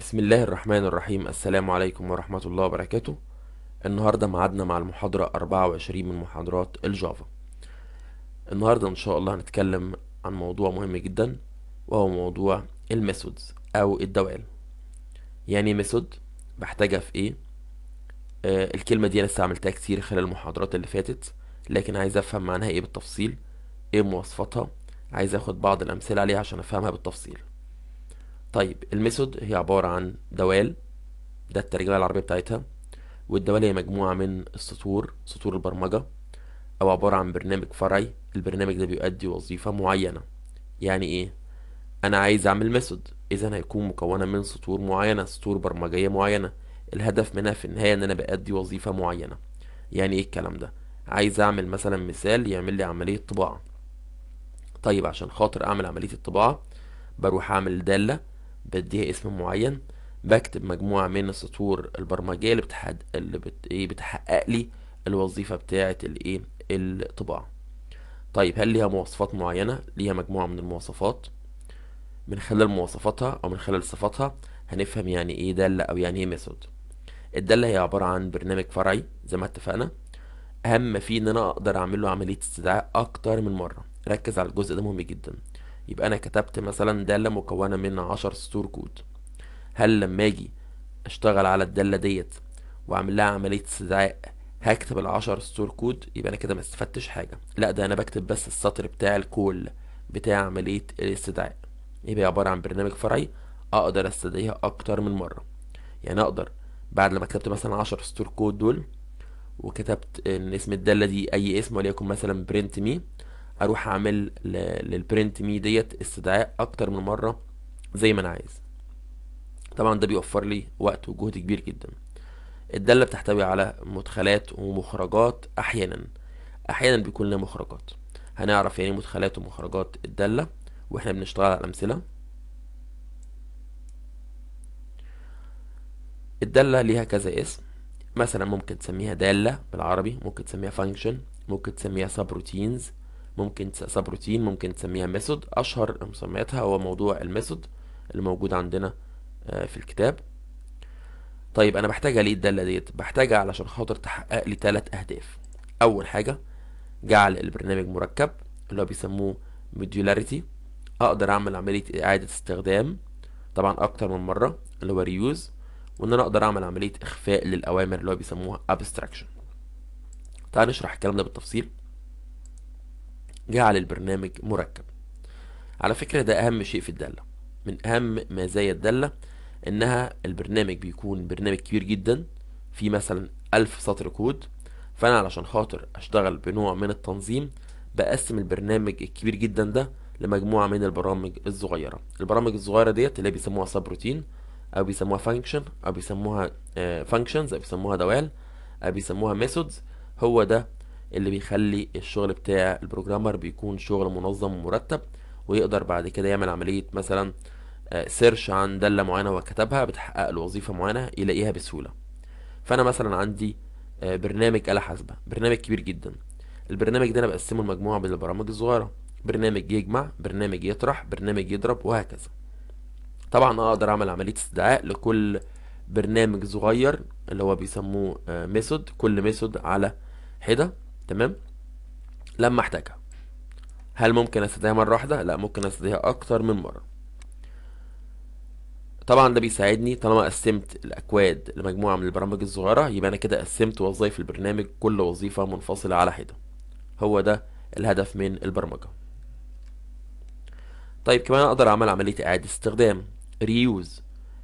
بسم الله الرحمن الرحيم. السلام عليكم ورحمة الله وبركاته. النهاردة معادنا مع المحاضرة 24 من محاضرات ال Java. النهاردة إن شاء الله هنتكلم عن موضوع مهم جدا وهو موضوع ال methods أو الدوال يعني method بحتاجها في إيه؟ آه الكلمة دي أنا استعملتها كتير خلال المحاضرات اللي فاتت لكن عايز أفهم معناها إيه بالتفصيل إيه مواصفاتها؟ عايز أخد بعض الأمثلة عليها عشان أفهمها بالتفصيل. طيب ال method هي عبارة عن دوال ده الترجمة العربية بتاعتها والدوال هي مجموعة من السطور سطور البرمجة أو عبارة عن برنامج فرعي. البرنامج ده بيؤدي وظيفة معينة. يعني إيه؟ أنا عايز أعمل method. إذا هيكون مكونة من سطور معينة سطور برمجية معينة. الهدف منها في النهاية إن أنا بأدي وظيفة معينة. يعني إيه الكلام ده؟ عايز أعمل مثلا مثال يعمل لي عملية طباعة. طيب عشان خاطر أعمل عملية الطباعة بروح أعمل دالة. بديها اسم معين بكتب مجموعة من السطور البرمجية اللي بتحد... اللي بت... إيه بتحقق لي الوظيفة بتاعة الايه الطباعة. طيب هل ليها مواصفات معينة؟ ليها مجموعة من المواصفات. من خلال مواصفاتها أو من خلال صفاتها هنفهم يعني إيه دالة أو يعني إيه ميثود. الدالة هي عبارة عن برنامج فرعي زي ما اتفقنا. أهم فيه إن أنا أقدر اعمل له عملية استدعاء أكتر من مرة. ركز على الجزء ده مهم جدا. يبقى أنا كتبت مثلا دالة مكونة من عشر سطور كود. هل لما أجي أشتغل على الدالة ديت وأعمل لها عملية استدعاء هكتب العشر سطور كود؟ يبقى أنا كده ما استفدتش حاجة. لا ده أنا بكتب بس السطر بتاع ال call بتاع عملية الاستدعاء. يبقى عبارة عن برنامج فرعي أقدر أستدعيها أكتر من مرة. يعني أقدر بعد لما كتبت مثلا عشر سطور كود دول وكتبت إن اسم الدالة دي أي اسم وليكن مثلا print me أروح اعمل لل print me ديت استدعاء أكتر من مرة زي ما أنا عايز. طبعا ده بيوفر لي وقت وجهد كبير جدا. الدالة بتحتوي على مدخلات ومخرجات أحيانا. أحيانا بيكون لها مخرجات. هنعرف يعني مدخلات ومخرجات الدالة وإحنا بنشتغل على الأمثلة؟ الدالة ليها كذا اسم. مثلا ممكن تسميها دالة بالعربي ممكن تسميها function ممكن تسميها subroutines ممكن subroutine ممكن تسميها method. أشهر مسمياتها هو موضوع ال method اللي موجود عندنا في الكتاب. طيب أنا بحتاجها ليه الدالة ديت. بحتاجها علشان خاطر تحقق لي ثلاث أهداف. أول حاجة جعل البرنامج مركب اللي هو بيسموه modularity أقدر أعمل عملية إعادة استخدام طبعا أكتر من مرة اللي هو reuse وإن أنا أقدر أعمل عملية إخفاء للأوامر اللي هو بيسموها abstraction تعال نشرح الكلام ده بالتفصيل. جعل البرنامج مركب. على فكرة ده أهم شيء في الدالة من أهم مزايا الدالة إنها البرنامج بيكون برنامج كبير جدا في مثلا ألف سطر كود. فأنا علشان خاطر أشتغل بنوع من التنظيم بقسم البرنامج الكبير جدا ده لمجموعة من البرامج الصغيرة. البرامج الصغيرة ديت اللي بيسموها subroutine أو بيسموها function أو بيسموها functions أو بيسموها دوال أو بيسموها methods هو ده اللي بيخلي الشغل بتاع ال programmer بيكون شغل منظم ومرتب ويقدر بعد كده يعمل عملية مثلا search عن دالة معينة هو كتبها بتحقق له وظيفة معينة يلاقيها بسهولة. فأنا مثلا عندي برنامج آلة حاسبة برنامج كبير جدا. البرنامج ده أنا بقسمه لمجموعة من البرامج الصغيرة. برنامج يجمع برنامج يطرح برنامج يضرب وهكذا. طبعا أقدر أعمل عملية استدعاء لكل برنامج صغير اللي هو بيسموه method كل method على حدة. تمام؟ لما احتاجها. هل ممكن استدعيها مرة واحدة؟ لا ممكن استدعيها أكتر من مرة. طبعا ده بيساعدني. طالما قسمت الأكواد لمجموعة من البرامج الصغيرة يبقى أنا كده قسمت وظائف البرنامج كل وظيفة منفصلة على حدة. هو ده الهدف من البرمجة. طيب كمان أقدر أعمل عملية إعادة استخدام. reuse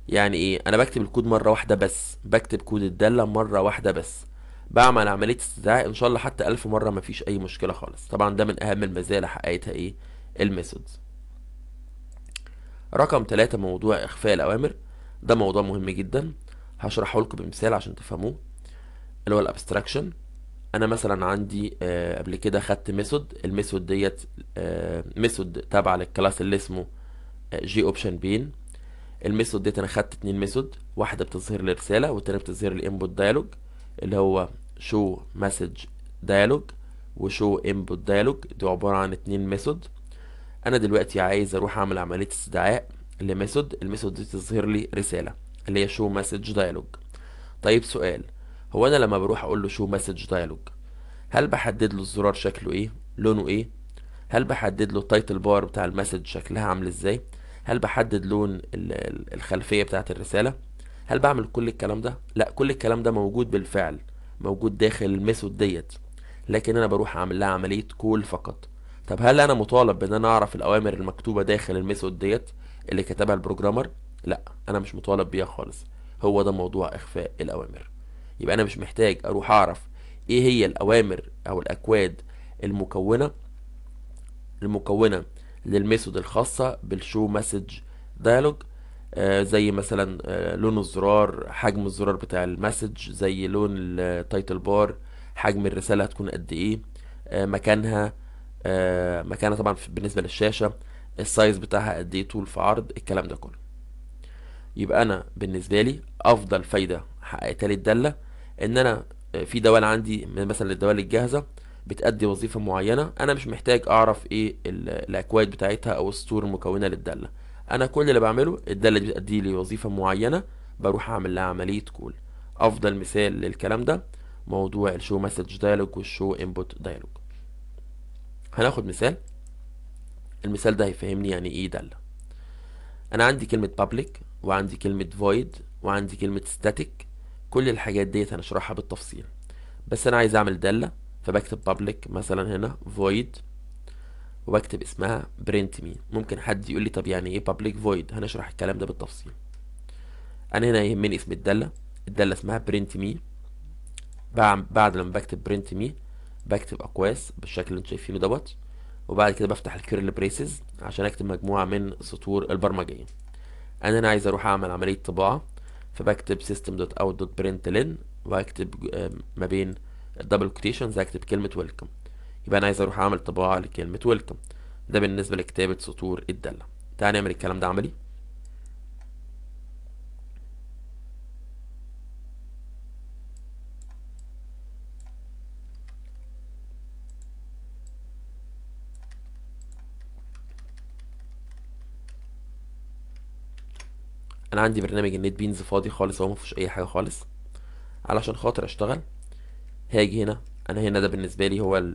يعني إيه؟ أنا بكتب الكود مرة واحدة بس. بكتب كود الدالة مرة واحدة بس. بعمل عملية استدعاء إن شاء الله حتى ألف مرة مفيش أي مشكلة خالص. طبعا ده من أهم المزايا اللي حققتها إيه؟ ال methods. رقم ثلاثة موضوع إخفاء الأوامر. ده موضوع مهم جدا. هشرحه لكم بمثال عشان تفهموه اللي هو ال abstraction. أنا مثلا عندي آه قبل كده خدت method. ال method ديت آه method تابعة لل class اللي اسمه آه JOptionPane. ال method ديت أنا خدت اتنين method. واحدة بتظهر لي رسالة والتانية بتظهر لي input dialog. اللي هو show message dialog و show input dialog دي عبارة عن اتنين method أنا دلوقتي عايز أروح أعمل عملية استدعاء ل method ال method دي تظهر لي رسالة اللي هي show message dialog طيب سؤال هو أنا لما بروح أقول له show message dialog هل بحدد له الزرار شكله إيه؟ لونه إيه؟ هل بحدد له ال title bar بتاع ال message شكلها عامل إزاي؟ هل بحدد لون ال- ال- الخلفية بتاعة الرسالة؟ هل بعمل كل الكلام ده؟ لا كل الكلام ده موجود بالفعل موجود داخل ال method ديت لكن أنا بروح أعمل لها عملية call فقط. طب هل أنا مطالب بإن أنا أعرف الأوامر المكتوبة داخل ال method ديت اللي كتبها ال programmer؟ لا أنا مش مطالب بيها خالص. هو ده موضوع إخفاء الأوامر. يبقى أنا مش محتاج أروح أعرف إيه هي الأوامر أو الأكواد المكونة المكونة لل method الخاصة بال show message آه زي مثلا آه لون الزرار حجم الزرار بتاع ال message زي لون ال title bar حجم الرسالة هتكون قد إيه آه مكانها آه مكانها طبعا بالنسبة للشاشة ال size بتاعها قد إيه طول في عرض الكلام ده كله. يبقى أنا بالنسبة لي أفضل فايدة حققتها لي الدالة إن أنا في دوال عندي مثلا الدوال الجاهزة بتأدي وظيفة معينة أنا مش محتاج أعرف إيه ال- الأكواد بتاعتها أو السطور المكونة للدالة. أنا كل اللي بعمله الدالة دي بتأدي لي وظيفة معينة بروح أعمل لها عملية call. أفضل مثال للكلام ده موضوع ال show message dialog وال show input dialog هناخد مثال. المثال ده هيفهمني يعني إيه دالة. أنا عندي كلمة public وعندي كلمة void وعندي كلمة static. كل الحاجات ديت هنشرحها بالتفصيل. بس أنا عايز أعمل دالة فبكتب public مثلا هنا void. وبكتب اسمها print me. ممكن حد يقول لي طب يعني إيه public void هنشرح الكلام ده بالتفصيل. أنا هنا يهمني اسم الدالة. الدالة اسمها print me. بعد لما بكتب print me بكتب أقواس بالشكل اللي أنتوا شايفينه دوت. وبعد كده بفتح ال curly braces عشان أكتب مجموعة من سطور البرمجية. أنا هنا عايز أروح أعمل عملية طباعة. فبكتب system.out.println وهكتب ما بين ال double quotations هكتب كلمة welcome يبقى أنا عايز أروح أعمل طباعة لكلمة welcome. ده بالنسبة لكتابة سطور الدالة تعال نعمل الكلام ده عملي. أنا عندي برنامج النت بينز فاضي خالص هو مفيهوش أي حاجة خالص. علشان خاطر أشتغل هاجي هنا. أنا هنا ده بالنسبة لي هو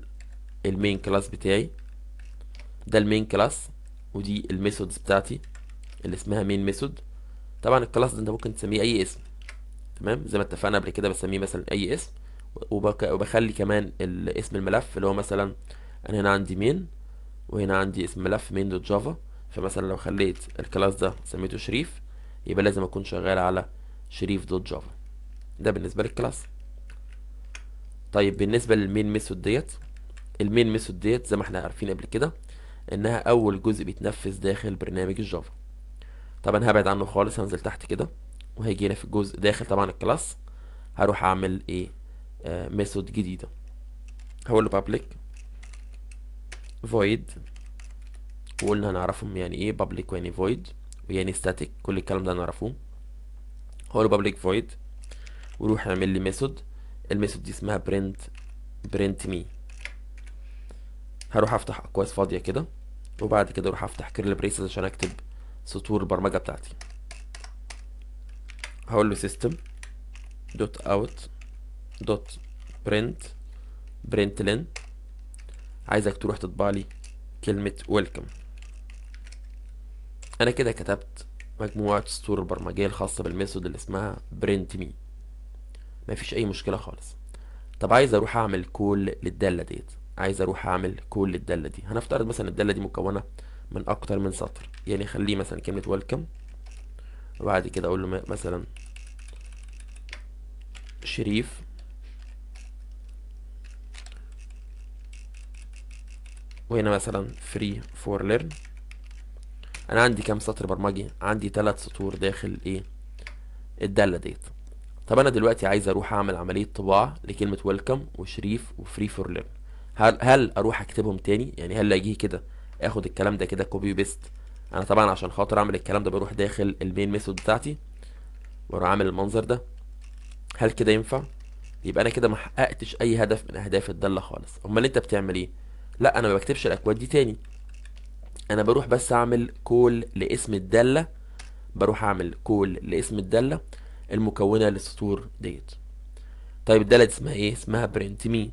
ال main class بتاعي. ده ال main class ودي ال methods بتاعتي اللي اسمها main method. طبعا ال class ده انت ممكن تسميه أي اسم تمام؟ زي ما اتفقنا قبل كده بسميه مثلا أي اسم. وبخلي كمان اسم الملف اللي هو مثلا أنا هنا عندي main وهنا عندي اسم ملف main dot java. فمثلا لو خليت ال class ده سميته شريف يبقى لازم أكون شغال على شريف dot java. ده بالنسبة لل class. طيب بالنسبة لل main method ديت ال main method ديت زي ما إحنا عارفين قبل كده إنها أول جزء بيتنفذ داخل برنامج الجافا. طبعا هبعد عنه خالص هنزل تحت كده وهيجي هنا في الجزء داخل طبعا ال class. هروح أعمل إيه؟ آه method جديدة. هقول له public void وقلنا هنعرفهم يعني إيه public ويعني void ويعني static كل الكلام ده هنعرفوه هقول له public void ويروح يعمل لي method ال method دي اسمها print print me. هروح افتح اقواس فاضية كده وبعد كده أروح افتح curly braces عشان اكتب سطور البرمجة بتاعتي. هقول له system dot out dot print println عايزك تروح تطبع لي كلمة welcome. أنا كده كتبت مجموعة سطور البرمجية الخاصة بال method اللي اسمها print me. مفيش أي مشكلة خالص. طب عايز أروح أعمل call للدالة ديت. عايز أروح اعمل call للدالة دي. هنفترض مثلا الدالة دي مكونة من أكتر من سطر. يعني خليه مثلا كلمة welcome وبعد كده أقول له مثلا شريف. وهنا مثلا free for learn. أنا عندي كام سطر برمجي؟ عندي ثلاث سطور داخل إيه؟ الدالة ديت. طب أنا دلوقتي عايز أروح اعمل عملية طباعة لكلمة welcome وشريف و free for learn هل هل أروح أكتبهم تاني؟ يعني هل أجي كده آخد الكلام ده كده copy paste أنا طبعا عشان خاطر أعمل الكلام ده بروح داخل ال main method بتاعتي وأروح اعمل المنظر ده. هل كده ينفع؟ يبقى أنا كده ما حققتش أي هدف من أهداف الدالة خالص. أمال أنت بتعمل إيه؟ لا أنا ما بكتبش الأكواد دي تاني. أنا بروح بس أعمل call لاسم الدالة بروح أعمل call لاسم الدالة المكونة للسطور ديت. طيب الدالة دي اسمها إيه؟ اسمها print me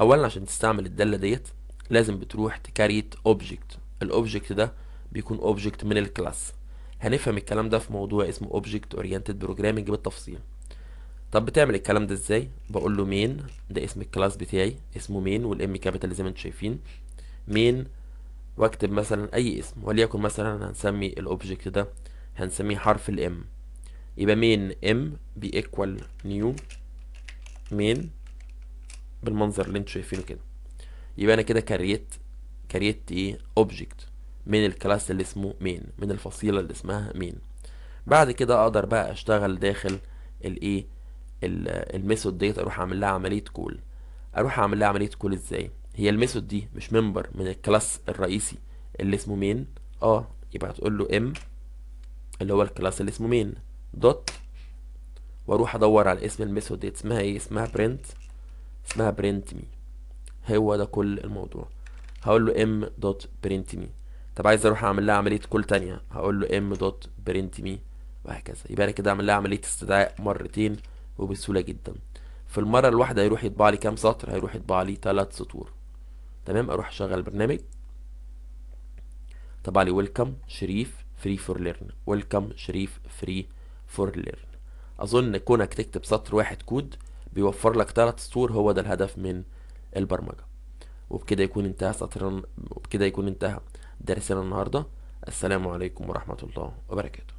اولا عشان تستعمل الدالة ديت لازم بتروح ت create object ال object ده بيكون object من ال class. هنفهم الكلام ده في موضوع اسمه object oriented programming بالتفصيل. طب بتعمل الكلام ده إزاي؟ بقول له مين ده اسم ال class بتاعي اسمه Main وال M capital زي ما أنتم شايفين. Main واكتب مثلا أي اسم وليكن مثلا هنسمي ال object ده هنسميه حرف ال M يبقى Main M equal new Main بالمنظر اللي أنتوا شايفينه كده. يبقى أنا كده create create إيه؟ object من ال class اللي اسمه Main من الفصيلة اللي اسمها Main بعد كده أقدر بقى اشتغل داخل الايه ال method ديت أروح اعمل لها عملية call أروح اعمل لها عملية call إزاي؟ هي ال method دي مش member من ال class الرئيسي اللي اسمه Main آه يبقى هتقول له M اللي هو ال class اللي اسمه Main dot وأروح ادور على اسم ال method دي اسمها إيه؟ اسمها print اسمها print me هو ده كل الموضوع. هقول له M dot print me طب عايز أروح أعمل لها عملية call تانية؟ هقول له M dot print me وهكذا. يبقى أنا كده أعمل لها عملية استدعاء مرتين وبسهولة جدا. في المرة الواحدة هيروح يطبع لي كام سطر؟ هيروح يطبع لي ثلاث سطور. تمام؟ أروح أشغل البرنامج طبع لي welcome شريف free for learn welcome شريف free for learn أظن كونك تكتب سطر واحد كود بيوفر لك ثلاث سطور هو ده الهدف من البرمجة. وبكده يكون انتهى سطرنا وبكده يكون انتهى درسنا النهارده. السلام عليكم ورحمة الله وبركاته.